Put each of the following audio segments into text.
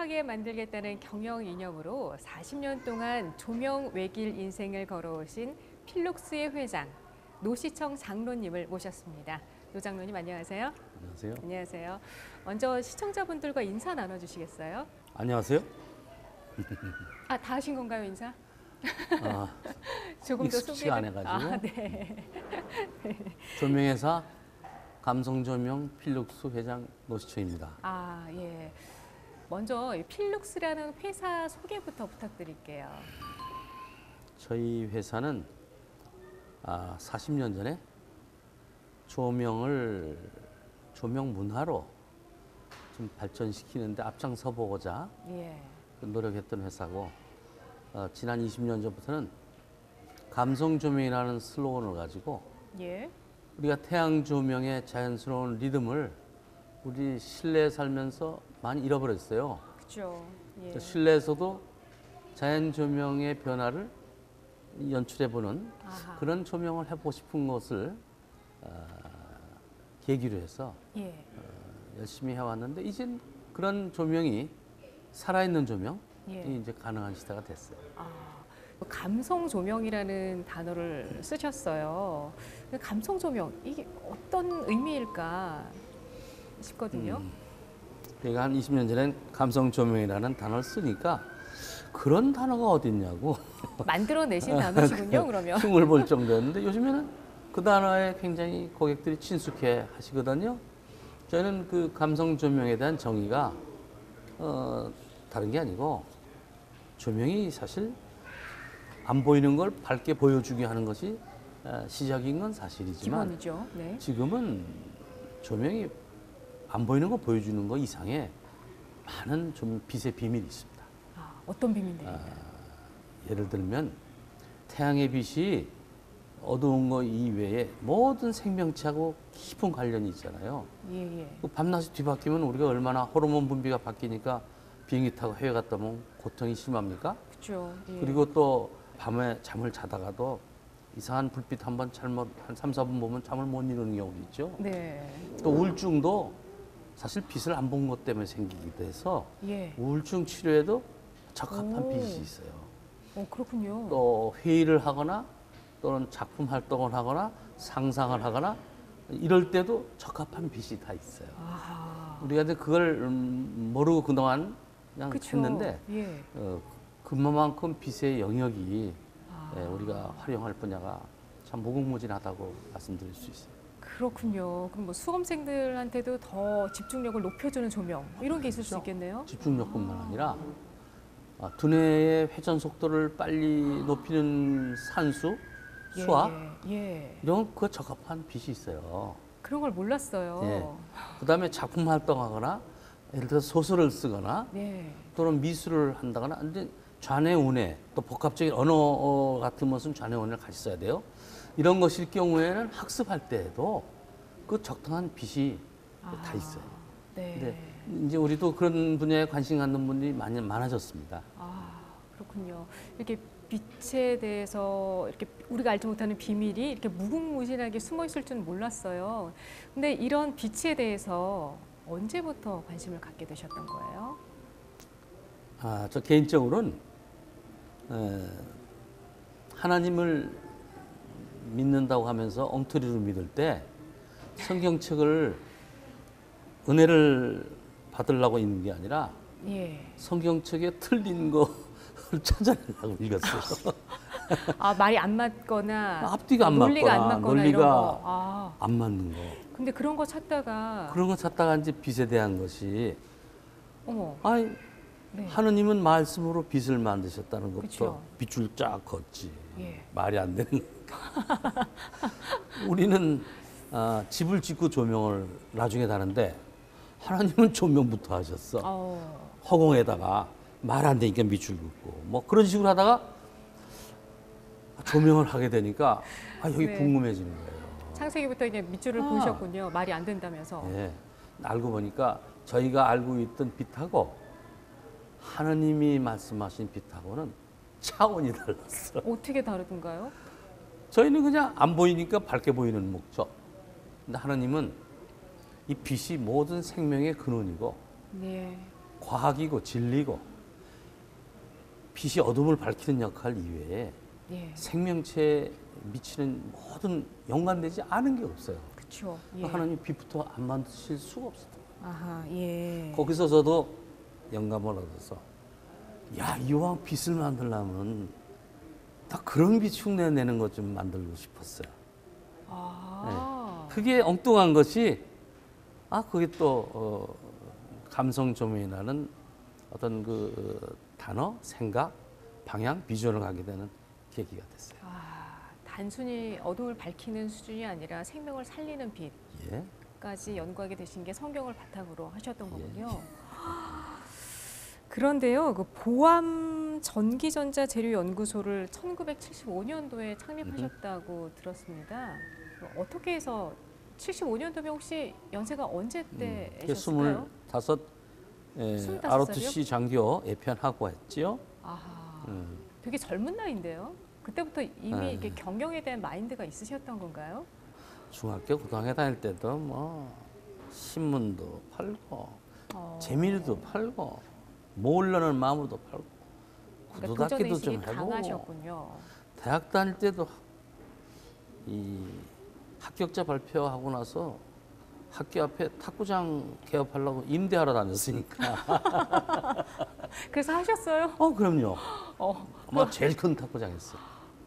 행복하게 만들겠다는 경영 이념으로 40년 동안 조명 외길 인생을 걸어오신 필룩스의 회장 노시청 장로님을 모셨습니다. 노 장로님 안녕하세요. 안녕하세요. 안녕하세요. 먼저 시청자분들과 인사 나눠주시겠어요? 안녕하세요. 아, 다 하신 건가요, 인사? 아, 조금 더 익숙치가 소개를- 않아가지고. 아, 네. 조명회사 감성조명 필룩스 회장 노시초입니다. 아, 예. 먼저 이 필룩스라는 회사 소개부터 부탁드릴게요. 저희 회사는 아, 40년 전에 조명을 조명 문화로 좀 발전시키는데 앞장서 보고자 예. 노력했던 회사고 어, 지난 20년 전부터는 감성 조명이라는 슬로건을 가지고 예. 우리가 태양 조명의 자연스러운 리듬을 우리 실내에 살면서 많이 잃어버렸어요. 그죠. 예. 실내에서도 자연 조명의 변화를 연출해보는 아하. 그런 조명을 해보고 싶은 것을 어, 계기로 해서 예. 열심히 해왔는데 이젠 그런 조명이 살아있는 조명이 예. 이제 가능한 시대가 됐어요. 아, 감성 조명이라는 단어를 쓰셨어요. 그 감성 조명 이게 어떤 의미일까 싶거든요. 음. 그러니까 한 20년 전엔 감성 조명이라는 단어를 쓰니까 그런 단어가 어딨냐고 만들어내신 단어시군요. 그러면. 흉을 볼 정도였는데 요즘에는 그 단어에 굉장히 고객들이 친숙해 하시거든요. 저는 그 감성 조명에 대한 정의가 어, 다른 게 아니고 조명이 사실 안 보이는 걸 밝게 보여주게 하는 것이 어, 시작인 건 사실이지만. 네. 지금은 조명이 안 보이는 거 보여주는 거 이상의 많은 좀 빛의 비밀이 있습니다. 아, 어떤 비밀인가요? 예를 들면 태양의 빛이 어두운 거 이외에 모든 생명체하고 깊은 관련이 있잖아요. 예, 예. 그 밤낮이 뒤바뀌면 우리가 얼마나 호르몬 분비가 바뀌니까 비행기 타고 해외 갔다 오면 고통이 심합니까? 그렇죠. 예. 그리고 또 밤에 잠을 자다가도 이상한 불빛 한 번 잘못 한 3, 4분 보면 잠을 못 이루는 경우도 있죠. 네. 또 우울증도 사실 빛을 안 본 것 때문에 생기기도 해서 예. 우울증 치료에도 적합한 오. 빛이 있어요. 어, 그렇군요. 또 회의를 하거나 또는 작품 활동을 하거나 상상을 하거나 이럴 때도 적합한 빛이 다 있어요. 아하. 우리가 근데 그걸 음, 모르고 그동안 그냥 그쵸. 했는데 예. 어, 그만큼 빛의 영역이 아. 예, 우리가 활용할 분야가 참 무궁무진하다고 말씀드릴 수 있어요. 그렇군요. 그럼 뭐 수험생들한테도 더 집중력을 높여주는 조명 뭐 이런 게 있을 수 그렇죠. 있겠네요. 집중력뿐만 아니라 아, 두뇌의 회전 속도를 빨리 높이는 산수, 예, 수학 예, 예. 이런 그 적합한 빛이 있어요. 그런 걸 몰랐어요. 예. 그다음에 작품 활동하거나 예를 들어 소설을 쓰거나 네. 또는 미술을 한다거나 근데 좌뇌 우뇌 또 복합적인 언어 같은 것은 좌뇌 우뇌를 같이 써야 돼요. 이런 것일 경우에는 학습할 때에도 그 적당한 빛이 다 있어요. 네. 근데 이제 우리도 그런 분야에 관심 갖는 분들이 많이 많아졌습니다. 아, 그렇군요. 이렇게 빛에 대해서 이렇게 우리가 알지 못하는 비밀이 이렇게 무궁무진하게 숨어 있을 줄은 몰랐어요. 근데 이런 빛에 대해서 언제부터 관심을 갖게 되셨던 거예요? 아, 저 개인적으로는 에, 하나님을 믿는다고 하면서 엉터리로 믿을 때 성경책을 은혜를 받으려고 읽는 게 아니라 예. 성경책에 틀린 거를 찾아내려고 읽었어요. 아, 말이 안 맞거나 앞뒤가 안 논리가 안 맞거나 맞거나 이런 논리가 거. 아, 안 맞는 거. 근데 그런 거 찾다가 그런 거 찾다가 이제 빛에 대한 것이 어머. 아이 네. 하느님은 말씀으로 빛을 만드셨다는 것도 그쵸. 빛줄 쫙 걷지. 예. 말이 안 되는. 우리는 아, 집을 짓고 조명을 나중에 다는데 하나님은 조명부터 하셨어. 어. 허공에다가 말 안 되니까 밑줄 긋고 뭐 그런 식으로 하다가 조명을 하게 되니까 아, 여기 네. 궁금해지는 거예요. 창세기부터 이제 밑줄을 아. 보셨군요. 말이 안 된다면서. 예. 알고 보니까 저희가 알고 있던 빛하고 하나님이 말씀하신 빛하고는 차원이 달랐어. 어떻게 다르던가요? 저희는 그냥 안 보이니까 밝게 보이는 목적. 근데 하나님은 이 빛이 모든 생명의 근원이고 네. 과학이고 진리고 빛이 어둠을 밝히는 역할 이외에 예. 생명체에 미치는 모든 연관되지 않은 게 없어요. 그렇죠. 예. 하나님 빛부터 안 만드실 수가 없어요. 아하. 예. 거기서 저도 영감을 얻어서 야 이왕 빛을 만들려면 다 그런 빛 흉내 내는 것 좀 만들고 싶었어요. 아. 그게 엉뚱한 것이 아 그게 또 어, 감성 조명이라는 어떤 그 어, 단어, 생각, 방향, 비전을 가게 되는 계기가 됐어요. 아, 단순히 어둠을 밝히는 수준이 아니라 생명을 살리는 예. 빛까지 연구하게 되신 게 성경을 바탕으로 하셨던 예. 거군요. 그런데요, 그 보암 전기전자 재료 연구소를 1975년도에 창립하셨다고 들었습니다. 그 어떻게 해서 75년도면 혹시 연세가 언제 때셨을까요? 스물다섯 예, 스물다섯 ROTC 장교 예편하고 했지요. 아하, 음. 되게 젊은 나이인데요. 그때부터 이미 네. 이렇게 경영에 대한 마인드가 있으셨던 건가요? 중학교 고등학교 다닐 때도 뭐 신문도 팔고 어, 재미도 팔고 모으려는 마음으로도 팔고 그러니까 구두 도전 닦기도 좀 해보고 강하셨군요. 대학 다닐 때도 이 합격자 발표하고 나서 학교 앞에 탁구장 개업하려고 임대하러 다녔으니까 그래서 하셨어요? 어 그럼요 어, 아마 제일 큰 탁구장이었어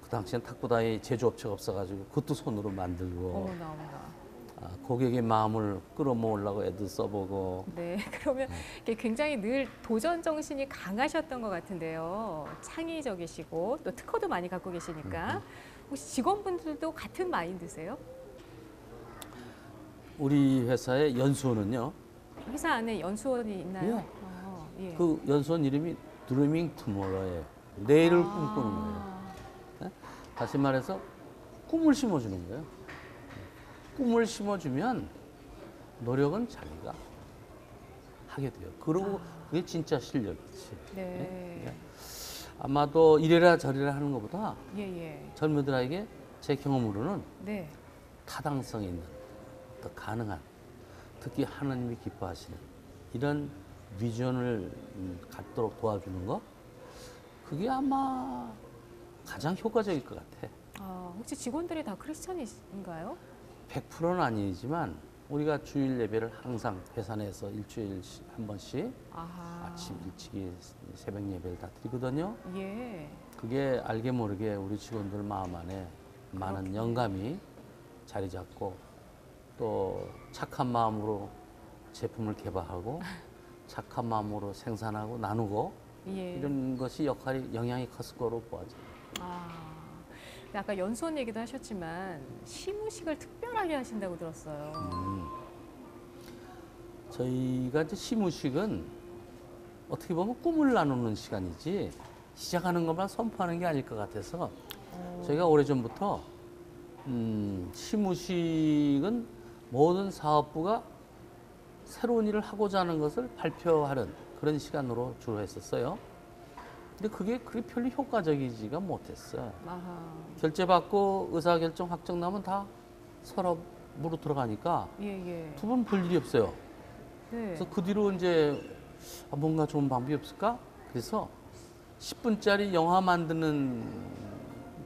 그 당시엔 탁구다이 제조업체가 없어가지고 그것도 손으로 만들고 어머나 어머나. 아, 고객의 마음을 끌어모으려고 애들 써보고 네, 그러면 이게 굉장히 늘 도전 정신이 강하셨던 것 같은데요. 창의적이시고 또 특허도 많이 갖고 계시니까 혹시 직원분들도 같은 마인드세요? 우리 회사의 연수원은요 회사 안에 연수원이 있나요? 예. 어, 예. 그 연수원 이름이 드리밍 투모로예요 내일을 아. 꿈꾸는 거예요 다시 말해서 꿈을 심어주는 거예요. 꿈을 심어주면 노력은 자기가 하게 돼요. 그리고 그게 진짜 실력이지. 네, 아마도 이래라 저래라 하는 것보다 예, 예, 젊은들에게 제 경험으로는 네, 타당성 있는, 더 가능한, 특히 하나님이 기뻐하시는 이런 비전을 음, 갖도록 도와주는 것, 그게 아마 가장 효과적일 것 같아. 아, 혹시 직원들이 다 크리스천인가요? 100%는 아니지만 우리가 주일 예배를 항상 회사 내에서 일주일 한 번씩 아하, 아침 일찍이 새벽 예배를 다 드리거든요. 예, 그게 알게 모르게 우리 직원들 마음 안에 많은 그렇군요. 영감이 자리 잡고 또 착한 마음으로 제품을 개발하고 착한 마음으로 생산하고 나누고 예. 이런 것이 역할이 영향이 컸을 거로 보아져요. 아, 아까 연수원 얘기도 하셨지만 시무식을 특 별하게 하신다고 들었어요. 음. 저희가 이제 시무식은 어떻게 보면 꿈을 나누는 시간이지 시작하는 것만 선포하는 게 아닐 것 같아서 어, 저희가 오래전부터 음, 시무식은 모든 사업부가 새로운 일을 하고자 하는 것을 발표하는 그런 시간으로 주로 했었어요. 근데 그게 그리 별로 효과적이지가 못했어요. 아하, 결제받고 의사결정 확정 나면 다 서랍으로 들어가니까 예, 예. 두 번 볼 일이 없어요. 네. 그래서 그 뒤로 이제 아, 뭔가 좋은 방법이 없을까? 그래서 10분짜리 영화 만드는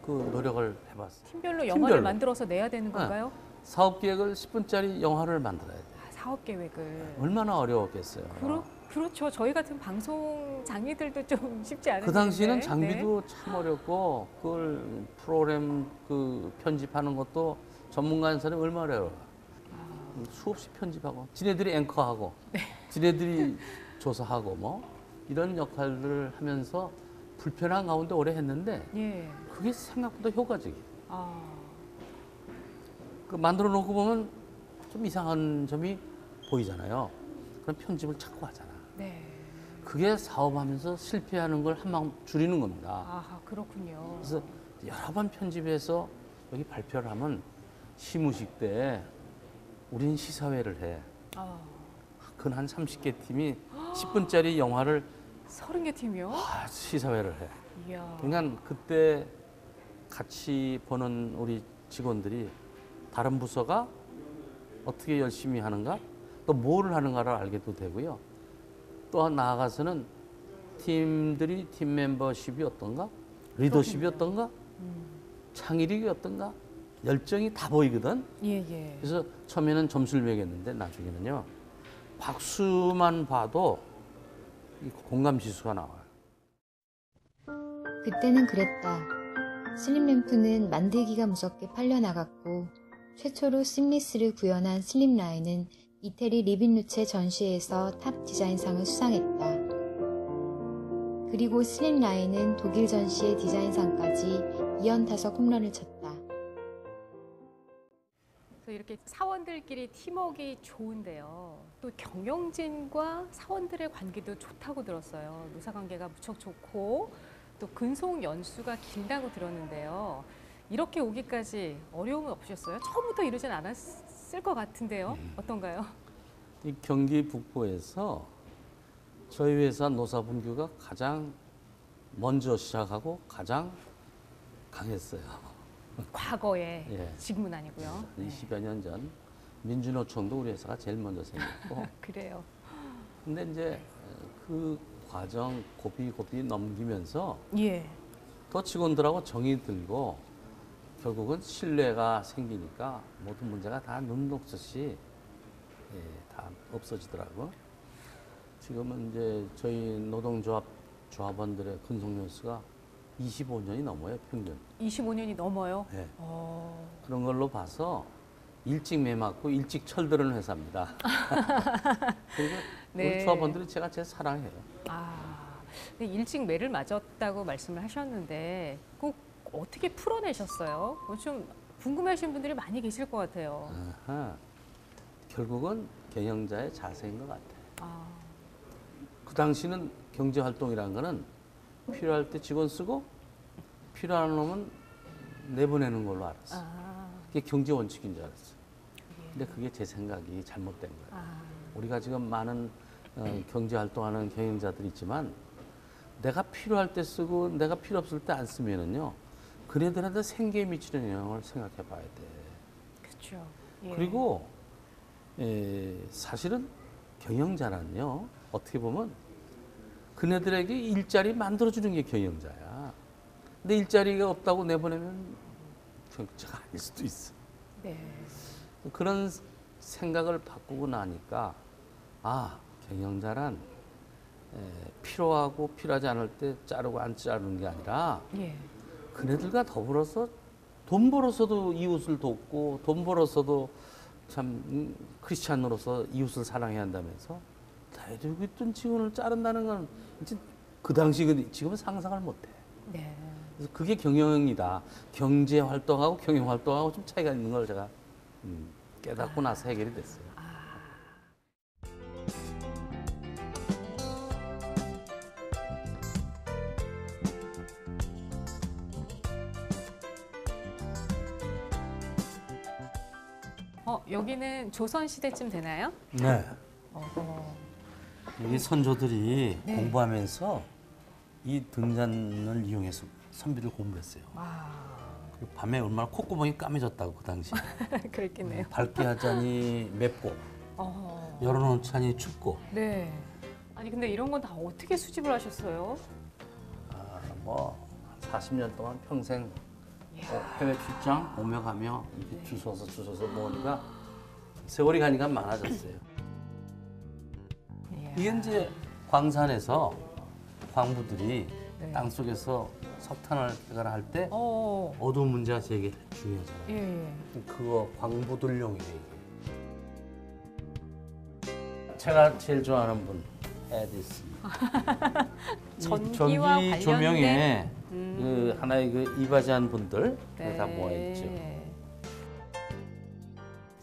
그 노력을 해봤어요. 팀별로 영화를 팀별로. 만들어서 내야 되는 건가요? 사업 계획을 10분짜리 영화를 만들어야 돼. 아, 사업 계획을. 얼마나 어려웠겠어요. 그렇, 그렇죠. 저희 같은 방송 장애들도 좀 쉽지 않은 그 당시에는. 장비도 참 어렵고 그걸 프로그램 그 편집하는 것도 전문가인 사람이 얼마나 어려워. 수없이 편집하고 지네들이 앵커하고 지네들이 조사하고 뭐 이런 역할들을 하면서 불편한 가운데 오래 했는데 네. 예. 그게 생각보다 효과적이에요. 아, 그 만들어 놓고 보면 좀 이상한 점이 보이잖아요. 그럼 편집을 자꾸 하잖아. 네. 그게 사업하면서 실패하는 걸 한방 줄이는 겁니다. 아하, 그렇군요. 그래서 여러 번 편집해서 여기 발표를 하면 시무식 때 우린 시사회를 해. 아, 근한 30개 팀이 10분짜리 영화를 서른 개 팀이요? 아, 시사회를 해. 이야. 그러니까 그때 같이 보는 우리 직원들이 다른 부서가 어떻게 열심히 하는가 또 뭐를 하는가를 알게도 되고요. 또 나아가서는 팀들이 팀 멤버십이 어떤가? 리더십이 어떤가? 창의력이 어떤가? 열정이 다 보이거든. 예, 예. 그래서 처음에는 점수를 매겼는데 나중에는요 박수만 봐도 이 공감 지수가 나와요. 그때는 그랬다. 슬림램프는 만들기가 무섭게 팔려나갔고 최초로 seamless를 구현한 슬림라인은 이태리 리빈루체 전시회에서 top 디자인상을 수상했다. 그리고 슬림라인은 독일 전시회 디자인상까지 2연타석 홈런을 쳤다. 그래서 이렇게 사원들끼리 팀워크가 좋은데요. 또 경영진과 사원들의 관계도 좋다고 들었어요. 노사 관계가 무척 좋고 또 근속 연수가 길다고 들었는데요. 이렇게 오기까지 어려움은 없으셨어요? 처음부터 이러진 않았을 것 같은데요. 어떤가요? 이 경기 북부에서 저희 회사 노사분규가 가장 먼저 시작하고 가장 강했어요. 과거에 예. 지금은 아니고요. 네. 20여 년 전 민주노총도 우리 회사가 제일 먼저 생겼고 그래요. 근데 이제 그 과정 고비 고비 넘기면서 예. 또 직원들하고 정이 들고 결국은 신뢰가 생기니까 모든 문제가 다 눈녹듯이 예, 다 없어지더라고. 지금은 이제 저희 노동조합 조합원들의 근속 연수가 25년이 넘어요 평균. 25년이 넘어요. 예. 어, 그런 걸로 봐서 일찍 매 맞고 일찍 철드는 회사입니다. 그리고 네. 우리 조합원들이 제가 제일 사랑해요. 아, 일찍 매를 맞았다고 말씀을 하셨는데 꼭 어떻게 풀어내셨어요? 뭐좀 궁금해하시는 분들이 많이 계실 것 같아요. 아하. 결국은 경영자의 자세인 것 같아요. 아, 그 당시는 경제 활동이라는 거는 필요할 때 직원 쓰고 필요한 놈은 내보내는 걸로 알았어. 아, 그게 경제 원칙인 줄 알았어. 근데 그게 제 생각이 잘못된 거예요. 아, 우리가 지금 많은 어, 경제 활동하는 경영자들이 있지만 내가 필요할 때 쓰고 내가 필요 없을 때 안 쓰면은요 그네들한테 생계에 미치는 영향을 생각해 봐야 돼. 그렇죠. 예. 그리고 에, 사실은 경영자는요 어떻게 보면 그네들에게 일자리 만들어주는 게 경영자야. 근데 일자리가 없다고 내보내면 경영자가 아닐 수도 있어. 네. 그런 생각을 바꾸고 나니까 아 경영자란 에, 필요하고 필요하지 않을 때 자르고 안 자르는 게 아니라 예. 그네들과 더불어서 돈 벌어서도 이웃을 돕고 돈 벌어서도 참 음, 크리스찬으로서 이웃을 사랑해야 한다면서 데리고 있던 직원을 자른다는 건 이제 그 당시 그 지금은 상상을 못해. 네. 그래서 그게 경영이다. 경제 활동하고 경영 활동하고 좀 차이가 있는 걸 제가 음, 깨닫고 나서 해결이 됐어요. 어, 여기는 조선 시대쯤 되나요? 네. 어허. 여기 선조들이 네. 공부하면서 이 등잔을 이용해서 선비를 공부했어요. 밤에 얼마나 콧구멍이 까매졌다고 그 당시. 그랬겠네요. 밝게 하자니 맵고 어, 열어놓자니 춥고 네. 아니 근데 이런 건 다 어떻게 수집을 하셨어요? 아, 뭐 40년 동안 평생 어, 해외 출장 오며 가며 이렇게 주워서 주워서 모으니까 세월이 가니까 많아졌어요. 예. 이게 이제 광산에서 광부들이 네. 땅 속에서 석탄을 개발할 때 어, 어두운 문제가 되게 중요하잖아요. 예. 그거 광부들용이에요. 이게. 제가 제일 좋아하는 분 에디슨. 이 전기와 전기 관련된- 조명에 음. 그 하나의 그 이바지한 분들 네. 다 모아 있죠.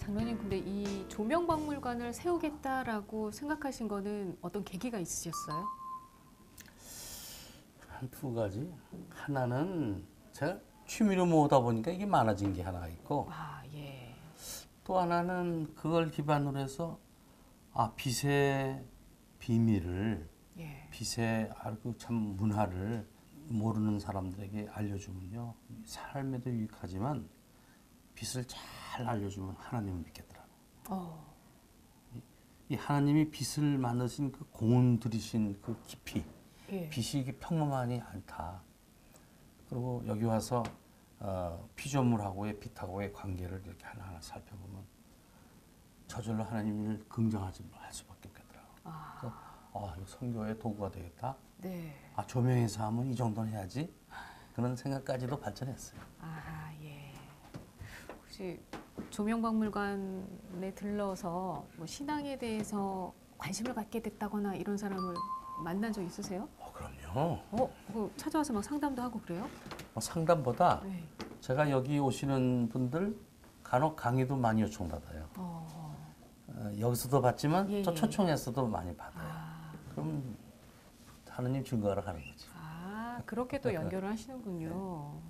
장로님 근데 이 조명박물관을 세우겠다라고 생각하신 거는 어떤 계기가 있으셨어요? 한 두 가지. 하나는 제가 취미로 모으다 보니까 이게 많아진 게 하나가 있고 아 예. 또 하나는 그걸 기반으로 해서 아 빛의 비밀을 예. 빛의 그참 문화를 모르는 사람들에게 알려주면요 삶에도 유익하지만 빛을 잘 알려주면 하나님을 믿겠더라고. 어. 이 하나님이 빛을 만드신 그 공은 들이신 그 깊이 예. 빛이 이게 평범하니 않다. 그리고 여기 와서 어, 피조물하고의 빛하고의 관계를 이렇게 하나하나 살펴보면 저절로 하나님을 긍정하지 할 수밖에 없겠더라고. 아, 그래서 아, 이거 선교의 도구가 되겠다. 네. 아, 조명에서 하면 이 정도는 해야지. 그런 생각까지도 발전했어요. 아, 예. 혹시 조명박물관에 들러서 뭐 신앙에 대해서 관심을 갖게 됐다거나 이런 사람을 만난 적 있으세요? 어, 그럼요. 어, 그 찾아와서 막 상담도 하고 그래요? 뭐 상담보다 네. 제가 여기 오시는 분들 간혹 강의도 많이 요청받아요. 어, 어, 여기서도 받지만 예, 또 예. 초청해서도 많이 받아요. 아, 그럼 하느님 증거하러 가는 거지. 아, 그렇게 또 연결을 하시는군요.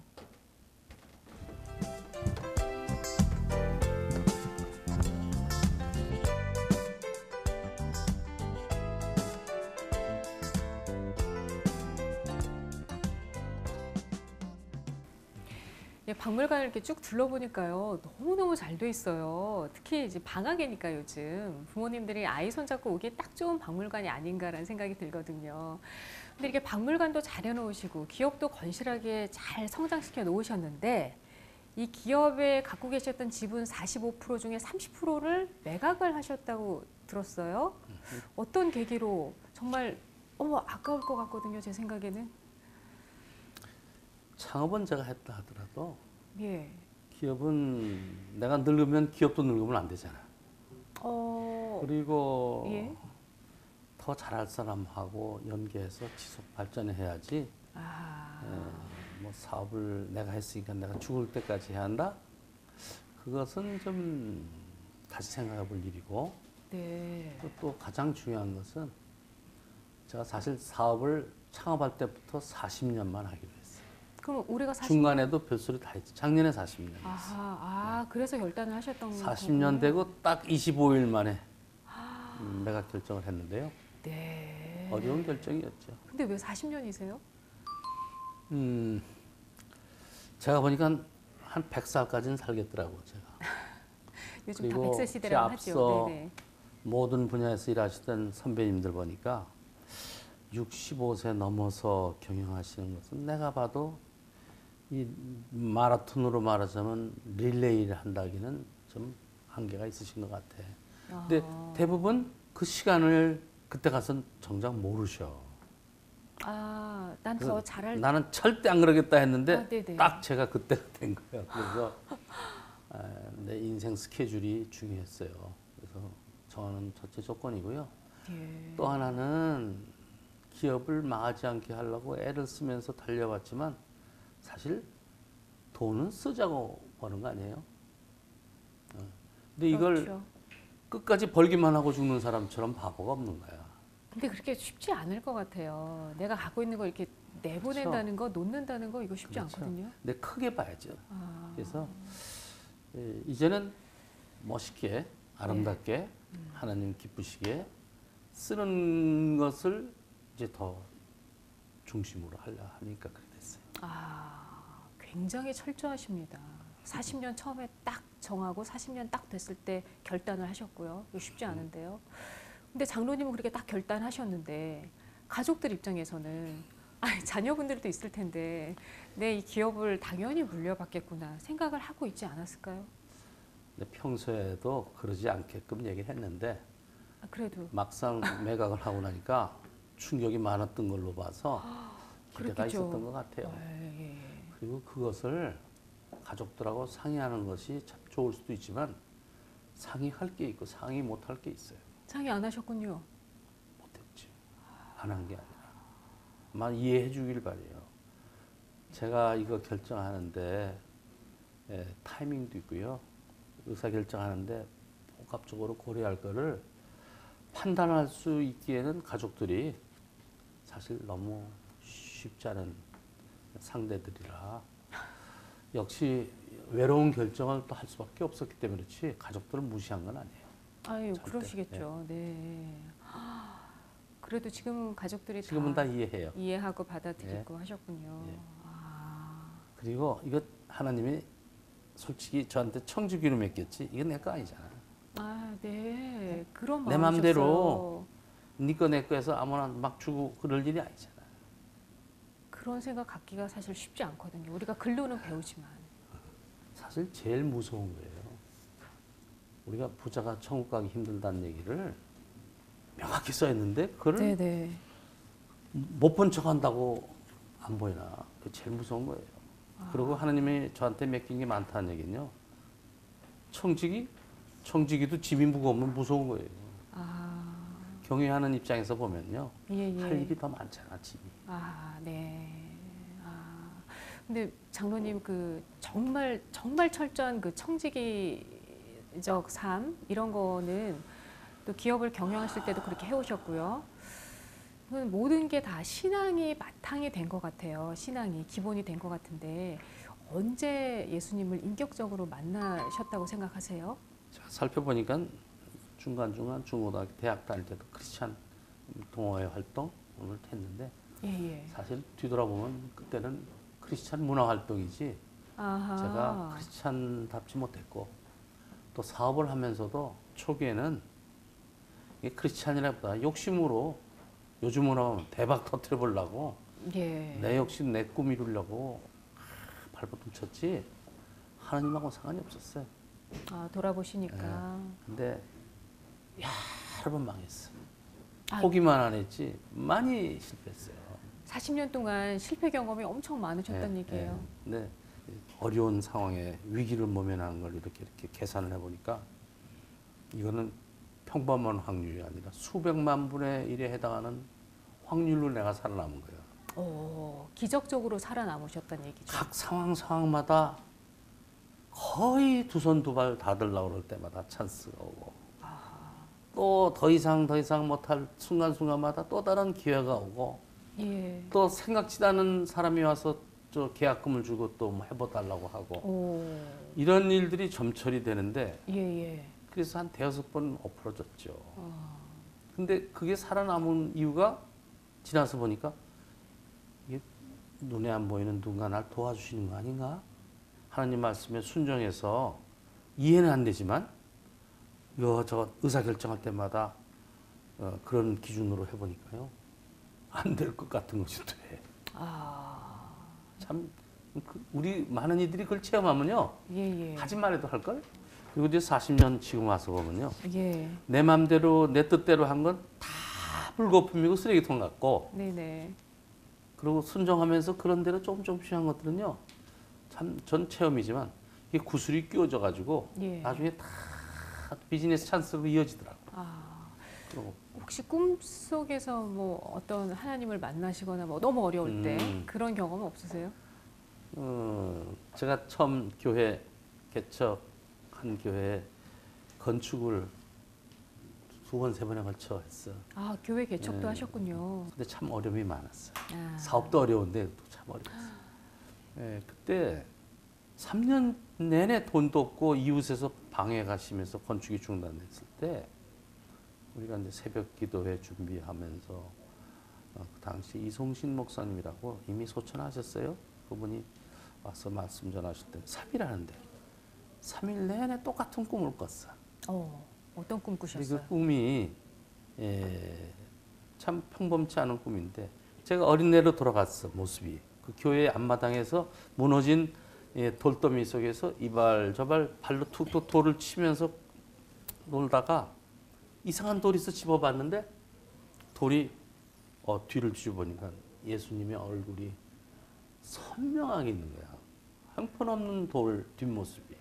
예, 박물관을 이렇게 쭉 둘러보니까요 너무너무 잘 돼 있어요. 특히 이제 방학이니까 요즘 부모님들이 아이 손잡고 오기 딱 좋은 박물관이 아닌가라는 생각이 들거든요. 근데 이렇게 박물관도 잘 해놓으시고 기업도 건실하게 잘 성장시켜 놓으셨는데 이 기업에 갖고 계셨던 지분 45% 중에 30%를 매각을 하셨다고 들었어요. 어떤 계기로 정말 어머 아까울 것 같거든요. 제 생각에는 창업은 제가 했다 하더라도 예. 기업은 내가 늙으면 기업도 늙으면 안 되잖아. 어, 그리고 예. 더 잘할 사람하고 연계해서 지속 발전해야지. 아, 에, 뭐 사업을 내가 했으니까 내가 죽을 때까지 해야 한다. 그것은 좀 다시 생각해 볼 일이고 네. 또, 또 가장 중요한 것은 제가 사실 사업을 창업할 때부터 40년만 하기로. 그럼 올해가 40. 중간에도 별소리 다 했지. 작년에 40년. 아하, 아, 그래서 결단을 하셨던 거군요. 40년 되고 딱 25일 만에 음, 매각 결정을 했는데요. 네. 어려운 결정이었죠. 근데 왜 40년이세요? 음, 제가 보니까 한 100살까지는 살겠더라고요, 제가. 요즘 다 그리고 100세 제 시대라고 하죠. 네네. 모든 분야에서 일하시던 선배님들 보니까 65세 넘어서 경영하시는 것은 내가 봐도 이 마라톤으로 말하자면 릴레이를 한다기는 좀 한계가 있으신 것 같아. 근데 아. 대부분 그 시간을 그때 가서 정작 모르셔. 아, 난 더 잘할 나는 절대 안 그러겠다 했는데 아. 딱 제가 그때가 된 거예요. 그래서 아, 내 인생 스케줄이 중요했어요. 그래서 저는 첫째 조건이고요. 예. 또 하나는 기업을 망하지 않게 하려고 애를 쓰면서 달려왔지만 사실 돈은 쓰자고 버는 거 아니에요? 어. 근데 이걸 그렇죠. 끝까지 벌기만 하고 죽는 사람처럼 바보가 없는 거야. 근데 그렇게 쉽지 않을 것 같아요. 내가 갖고 있는 거 이렇게 내보낸다는 거, 놓는다는 거 이거 쉽지 그렇죠. 않거든요. 근데 크게 봐야죠. 아, 그래서 예, 이제는 멋있게 아름답게 네. 음. 하나님 기쁘시게 쓰는 것을 이제 더 중심으로 하려 하니까 됐어요. 아, 굉장히 철저하십니다. 40년 처음에 딱 정하고 40년 딱 됐을 때 결단을 하셨고요. 이거 쉽지 않은데요. 근데 장로님은 그렇게 딱 결단하셨는데 가족들 입장에서는 아니, 자녀분들도 있을 텐데 내 이 기업을 당연히 물려받겠구나 생각을 하고 있지 않았을까요? 근데 평소에도 그러지 않게끔 얘기를 했는데 아, 그래도 막상 매각을 하고 나니까 충격이 많았던 걸로 봐서 기대가 그랬겠죠. 있었던 것 같아요. 예, 예. 그리고 그것을 가족들하고 상의하는 것이 참 좋을 수도 있지만 상의할 게 있고 상의 못 할 게 있어요. 상의 안 하셨군요. 못했지. 안 한 게 아니라. 만 이해해 주길 바래요. 제가 이거 결정하는데 예, 타이밍도 있고요. 의사 결정하는데 복합적으로 고려할 거를 판단할 수 있기에는 가족들이 사실 너무 쉽지 않은 상대들이라 역시 외로운 결정을 또 할 수밖에 없었기 때문에 그렇지 가족들을 무시한 건 아니에요. 아유, 절대. 그러시겠죠. 네. 그래도 지금은 가족들이 지금은 다 이해해요. 이해하고 받아들이고 하셨군요. 예. 아, 그리고 이거 하나님이 솔직히 저한테 청주기로 맡겼지 이건 내 거 아니잖아. 아, 네. 그런 내 마음이셨어요. 맘대로 니꺼 내꺼 해서 아무나 막 주고 그럴 일이 아니잖아. 그런 생각 갖기가 사실 쉽지 않거든요. 우리가 글로는 배우지만. 사실 제일 무서운 거예요. 우리가 부자가 천국 가기 힘들다는 얘기를 명확히 써 있는데 그걸 네, 네. 못본 척 한다고 안 보이나. 그 제일 무서운 거예요. 그리고 하나님이 저한테 맡긴 게 많다는 얘기는요. 청지기? 청지기도 집이 무거우면 무서운 거예요. 아, 경유하는 입장에서 보면요. 예, 예. 할 일이 더 많잖아, 집이. 아, 네. 아, 근데 장로님 그 정말 정말 철저한 그 청지기적 삶 이런 거는 또 기업을 경영하실 때도 그렇게 해 오셨고요. 그건 모든 게 다 신앙이 바탕이 된 것 같아요. 신앙이 기본이 된 것 같은데 언제 예수님을 인격적으로 만나셨다고 생각하세요? 살펴보니까 중간중간 중고등학교 대학 다닐 때도 크리스찬 동호회 활동을 했는데 예, 예. 사실 뒤돌아보면 그때는 크리스찬 문화 활동이지 아하. 제가 크리스찬답지 못했고 또 사업을 하면서도 초기에는 이 크리스찬이라보다 욕심으로 요즘으로 대박 터트려 보려고 예. 내 욕심 내 꿈 이루려고 발버둥 쳤지 하나님하고 상관이 없었어요. 아, 돌아보시니까. 근데 여러 번 망했어. 아. 포기만 안 했지 많이 실패했어요. 40년 동안 실패 경험이 엄청 많으셨다는 네, 얘기예요. 네. 네. 어려운 상황에 위기를 모면하는 걸 이렇게 이렇게 계산을 해보니까 이거는 평범한 확률이 아니라 수백만 분의 1에 해당하는 확률로 내가 살아남은 거예요. 오, 기적적으로 살아남으셨다는 얘기죠. 각 상황 상황마다 거의 두 손 두 발 다 들라고 그럴 때마다 찬스가 오고 또 더 이상 더 이상 못할 순간순간마다 또 다른 기회가 오고 예. 또 생각지도 않은 사람이 와서 저 계약금을 주고 또 뭐 해봐달라고 하고 오, 이런 일들이 점철이 되는데 예, 예. 그래서 한 대여섯 번 엎어졌죠. 어, 근데 그게 살아남은 이유가 지나서 보니까 이게 눈에 안 보이는 누군가 날 도와주시는 거 아닌가? 하나님 말씀에 순종해서 이해는 안 되지만 이거 저 의사 결정할 때마다 어, 그런 기준으로 해보니까요 안 될 것 같은 것이 돼. 아, 참 그, 우리 많은 이들이 그걸 체험하면요 예, 예. 하지 말해도 할 걸. 그리고 이제 40년 지금 와서 보면요 예. 내 맘대로 내 뜻대로 한 건 다 불거품이고 쓰레기통 같고 네네. 그리고 순종하면서 그런 대로 조금 조금씩 한 것들은요 참 전 체험이지만 이게 구슬이 끼워져 가지고 예. 나중에 다 비즈니스 찬스로 이어지더라고. 아, 요 혹시 꿈 속에서 뭐 어떤 하나님을 만나시거나 뭐 너무 어려울 때 음. 그런 경험은 없으세요? 어, 제가 처음 교회 개척한 교회 건축을 두 번 세 번에 걸쳐 했어. 아, 교회 개척도 네. 하셨군요. 근데 참 어려움이 많았어. 아, 사업도 어려운데 또참 어려웠어. 예, 그때 3년 내내 돈도 없고 이웃에서 방해 가시면서 건축이 중단됐을 때 우리가 이제 새벽 기도회 준비하면서 어, 그 당시 이송신 목사님이라고 이미 소천하셨어요. 그분이 와서 말씀 전하실 때 3일 하는데 3일 내내 똑같은 꿈을 꿨어. 어, 어떤 꿈 꾸셨어요? 그 꿈이 예, 참 평범치 않은 꿈인데 제가 어린애로 돌아갔어 모습이 그 교회 앞마당에서 무너진 예, 돌더미 속에서 이발 저발 발로 툭툭 돌을 치면서 놀다가 이상한 돌이 있어 집어봤는데 돌이 어, 뒤를 뒤져보니까 예수님의 얼굴이 선명하게 있는 거야. 형편없는 돌 뒷모습이.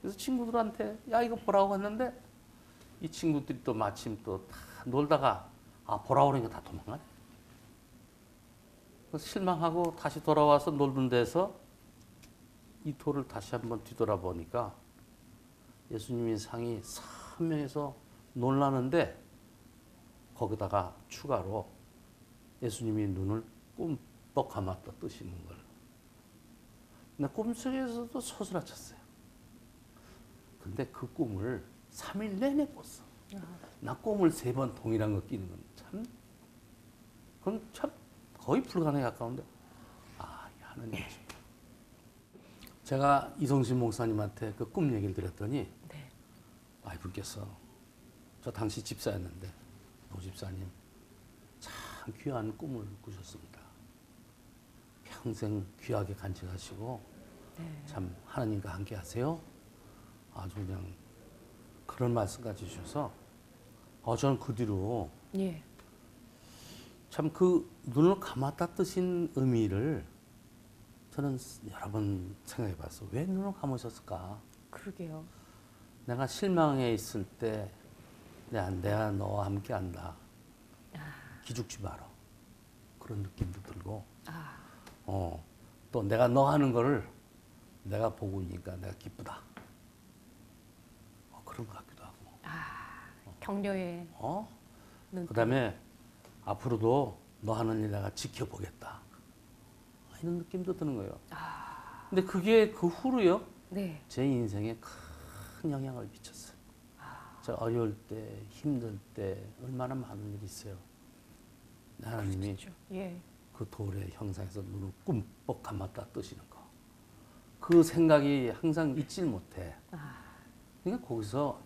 그래서 친구들한테 야 이거 보라고 했는데? 이 친구들이 또 마침 또 다 놀다가 아 보라고 그러니까 다 도망가네. 그래서 실망하고 다시 돌아와서 놀던 데서 이 돌을 다시 한번 뒤돌아보니까 예수님의 상이 선명해서 놀라는데 거기다가 추가로 예수님이 눈을 꿈뻑 감았다 뜨시는 걸. 근데 꿈속에서도 소스라쳤어요. 근데 그 꿈을 3일 내내 꿨어. 나 꿈을 세 번 동일한 거 끼는 건 참, 그건 참 거의 불가능에 가까운데, 아, 이 하나님이지. 제가 이성신 목사님한테 그 꿈 얘기를 드렸더니, 네. 아이고, 하나님께서 저 당시 집사였는데 노 집사님 참 귀한 꿈을 꾸셨습니다. 평생 귀하게 간직하시고 네. 참 하나님과 함께 하세요. 아주 그냥 그런 말씀까지 주셔서 어 저는 그 뒤로 예. 참그 눈을 감았다 뜨신 의미를 저는 여러 번 생각해 봤어. 왜 눈을 감으셨을까? 그러게요. 내가 실망해 있을 때 내가, 내가 너와 함께 한다. 기죽지 마라. 그런 느낌도 들고 아, 어, 또 내가 너 하는 거를 내가 보고 있으니까 내가 기쁘다. 어, 그런 것 같기도 하고. 격려의 어? 눈. 그다음에 앞으로도 너 하는 일 내가 지켜보겠다. 이런 느낌도 드는 거예요. 근데 그게 그 후로요. 네. 제 인생에 큰 영향을 미쳤어요. 저 어려울 때, 힘들 때 얼마나 많은 일이 있어요. 하나님이. 예. 그 돌의 형상에서 눈을 꿈뻑 감았다 뜨시는 거. 그 생각이 항상 잊질 못해. 아, 그러니까 거기서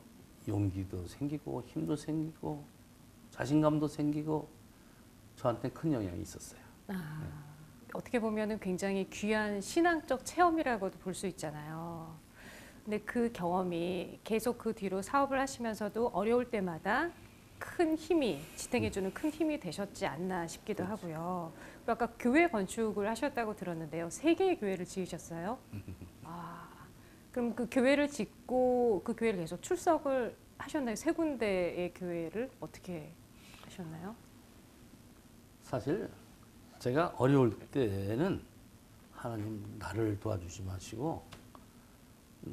용기도 생기고 힘도 생기고 자신감도 생기고 저한테 큰 영향이 있었어요. 아, 어떻게 보면 은 굉장히 귀한 신앙적 체험이라고도 볼 수 있잖아요. 근데 그 경험이 계속 그 뒤로 사업을 하시면서도 어려울 때마다 큰 힘이 지탱해주는 큰 힘이 되셨지 않나 싶기도 하고요. 그리고 아까 교회 건축을 하셨다고 들었는데요. 세 개의 교회를 지으셨어요. 아, 그럼 그 교회를 짓고 그 교회를 계속 출석을 하셨나요? 세 군데의 교회를 어떻게 하셨나요? 사실 제가 어려울 때는 하나님 나를 도와주지 마시고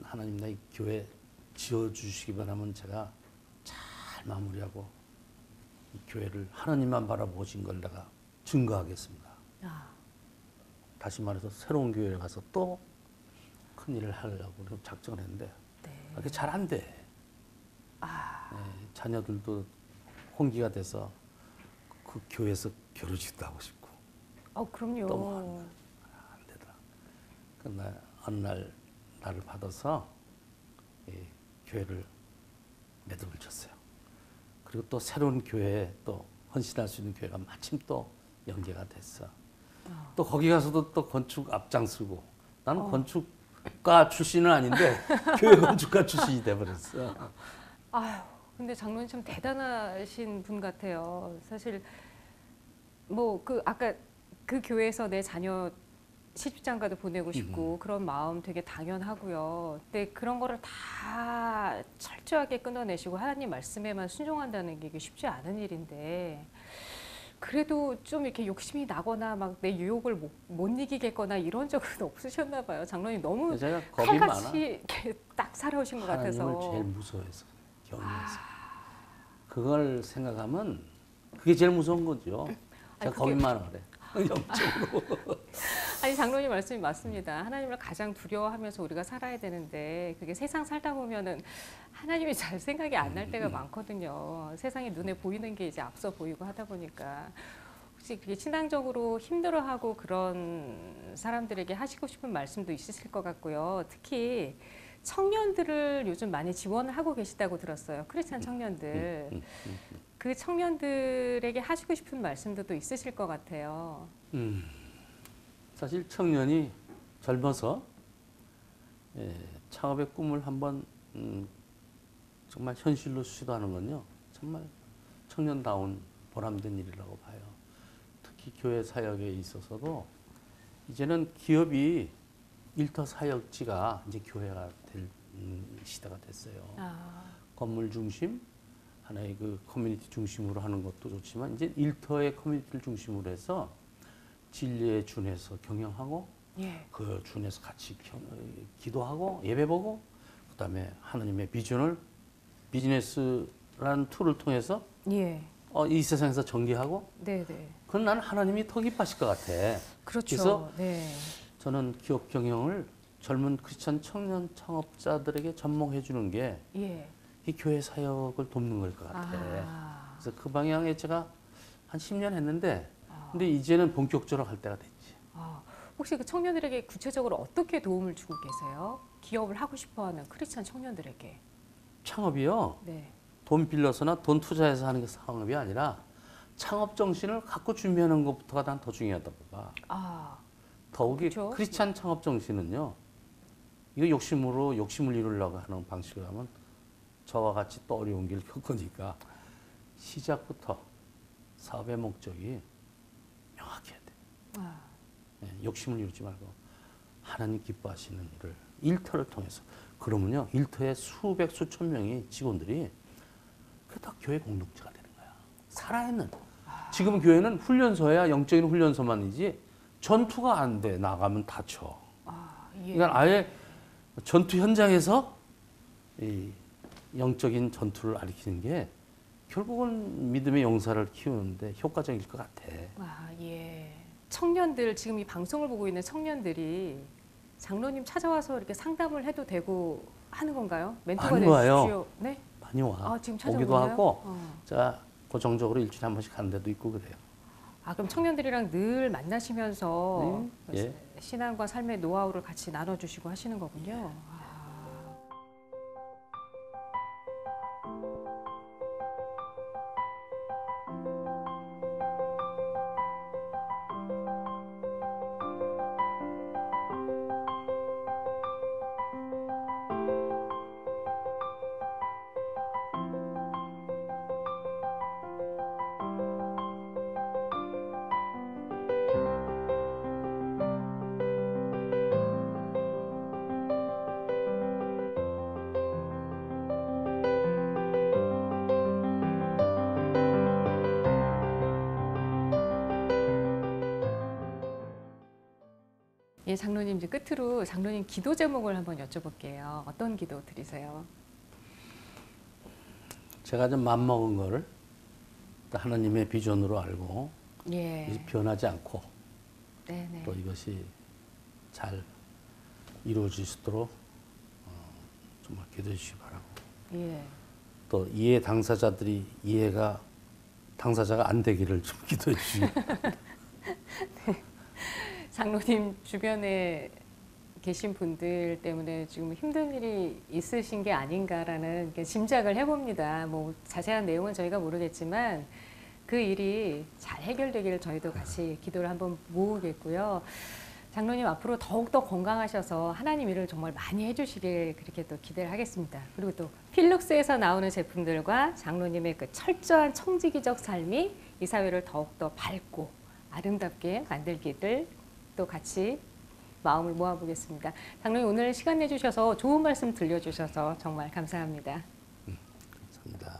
하나님 나의 교회 지어주시기 바라면 제가 잘 마무리하고 이 교회를 하나님만 바라보신 걸 내가 증거하겠습니다. 아, 다시 말해서 새로운 교회에 가서 또 큰 일을 하려고 작정을 했는데 네. 그게 잘 안 돼. 아, 예, 자녀들도 홍기가 돼서 그 교회에서 결혼식도 하고 싶고 어, 그럼요. 너무 안 되더라. 그날 어느 날 나를 받아서 이 교회를 매듭을 쳤어요. 그리고 또 새로운 교회에 또 헌신할 수 있는 교회가 마침 또 연계가 됐어. 아. 또 거기 가서도 또 건축 앞장서고 나는 어. 건축가 출신은 아닌데 교회 건축가 출신이 돼버렸어. 아유, 근데 장로님 참 대단하신 분 같아요. 사실 뭐 그 아까 그 교회에서 내 자녀 시집장가도 보내고 싶고 그런 마음 되게 당연하고요. 근데 그런 거를 다 철저하게 끊어내시고 하나님 말씀에만 순종한다는 게 쉽지 않은 일인데 그래도 좀 이렇게 욕심이 나거나 막 내 유혹을 못, 못 이기겠거나 이런 적은 없으셨나 봐요. 장로님 너무 제가 겁이. 칼같이 딱 살아오신 것 같아서. 하나님을 제일 무서워해서 경외해서 그걸 생각하면 그게 제일 무서운 거죠. 제가 그게- 겁이 많아 그래. 영적으로. 아니 장로님 말씀이 맞습니다. 하나님을 가장 두려워하면서 우리가 살아야 되는데 그게 세상 살다 보면은 하나님이 잘 생각이 안 날 때가 많거든요. 세상에 눈에 보이는 게 이제 앞서 보이고 하다 보니까 혹시 그게 신앙적으로 힘들어하고 그런 사람들에게 하시고 싶은 말씀도 있으실 것 같고요. 특히 청년들을 요즘 많이 지원을 하고 계시다고 들었어요. 크리스찬 청년들. 음, 그 청년들에게 하시고 싶은 말씀도 또 있으실 것 같아요. 음. 사실 청년이 젊어서 예, 창업의 꿈을 한번 음, 정말 현실로 시도하는 건요. 정말 청년다운 보람된 일이라고 봐요. 특히 교회 사역에 있어서도 이제는 기업이 일터 사역지가 이제 교회가 될 음, 시대가 됐어요. 아, 건물 중심 하나의 그 커뮤니티 중심으로 하는 것도 좋지만 이제 일터의 커뮤니티를 중심으로 해서 진리에 준해서 경영하고 예. 그 준해서 같이 기도하고 예배 보고 그다음에 하나님의 비전을 비즈니스라는 tool을 통해서 예. 어, 이 세상에서 전개하고 네, 네. 그건 나는 하나님이 더 기뻐하실 것 같아. 그렇죠. 그래서 네. 저는 기업 경영을 젊은 크리스천 청년 창업자들에게 접목해 주는 게 이 예. 교회 사역을 돕는 걸 것 같아. 아, 그래서 그 방향에 제가 한 10년 했는데 아. 근데 이제는 본격적으로 할 때가 됐지. 아, 혹시 그 청년들에게 구체적으로 어떻게 도움을 주고 계세요? 기업을 하고 싶어하는 크리스찬 청년들에게. 창업이요. 네. 돈 빌려서나 돈 투자해서 하는 게 창업이 아니라 창업 정신을 갖고 준비하는 것부터가 난 더 중요하다고 봐. 아, 더욱이 그렇죠. 크리스찬 창업 정신은요. 이거 욕심으로 욕심을 이루려고 하는 방식으로 하면 저와 같이 또 어려운 길 겪으니까 시작부터 사업의 목적이 명확해야 돼. 아, 예, 욕심을 이루지 말고 하나님 기뻐하시는 일을 일터를 통해서 그러면요 일터에 수백 수천 명의 직원들이 그다 교회 공동체가 되는 거야. 살아있는. 지금 교회는 훈련소야 영적인 훈련소만이지 전투가 안 돼. 나가면 다쳐. 아, 예. 그러니까 아예 전투 현장에서 이 영적인 전투를 알리키는 게 결국은 믿음의 용사를 키우는데 효과적일 것 같아. 아, 예. 청년들 지금 이 방송을 보고 있는 청년들이 장로님 찾아와서 이렇게 상담을 해도 되고 하는 건가요? 멘토가 많이 될 와요. 수요. 네. 많이 와. 아, 지금 오기도 찾아오나요? 하고 어. 자 고정적으로 일주일에 한 번씩 가는 데도 있고 그래요. 아, 그럼 청년들이랑 늘 만나시면서 네, 예. 신앙과 삶의 노하우를 같이 나눠주시고 하시는 거군요. 아, 예, 장로님 이제 끝으로 장로님 기도 제목을 한번 여쭤볼게요. 어떤 기도 드리세요? 제가 좀 맘먹은 거를 또 하나님의 비전으로 알고 예. 변하지 않고 네네. 또 이것이 잘 이루어질 수 있도록 어, 정말 기도해 주시기 바라고 예. 또 이해 당사자들이 이해가 당사자가 안 되기를 좀 기도해 주시기 장로님 주변에 계신 분들 때문에 지금 힘든 일이 있으신 게 아닌가라는 짐작을 해봅니다. 뭐 자세한 내용은 저희가 모르겠지만 그 일이 잘 해결되기를 저희도 같이 기도를 한번 모으겠고요. 장로님 앞으로 더욱더 건강하셔서 하나님 일을 정말 많이 해주시길 그렇게 또 기대를 하겠습니다. 그리고 또 필룩스에서 나오는 제품들과 장로님의 그 철저한 청지기적 삶이 이 사회를 더욱더 밝고 아름답게 만들기를 또 같이 마음을 모아보겠습니다. 장로님 오늘 시간 내주셔서 좋은 말씀 들려주셔서 정말 감사합니다. 음, 감사합니다.